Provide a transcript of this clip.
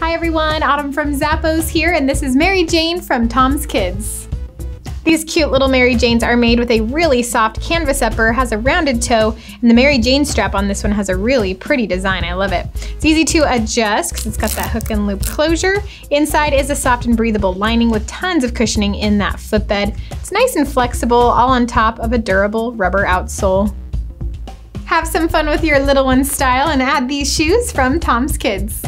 Hi everyone, Autumn from Zappos here, and this is Mary Jane from TOMS Kids. These cute little Mary Janes are made with a really soft canvas upper, has a rounded toe, and the Mary Jane strap on this one has a really pretty design. I love it. It's easy to adjust because it's got that hook and loop closure. Inside is a soft and breathable lining with tons of cushioning in that footbed. It's nice and flexible, all on top of a durable rubber outsole. Have some fun with your little one's style and add these shoes from TOMS Kids.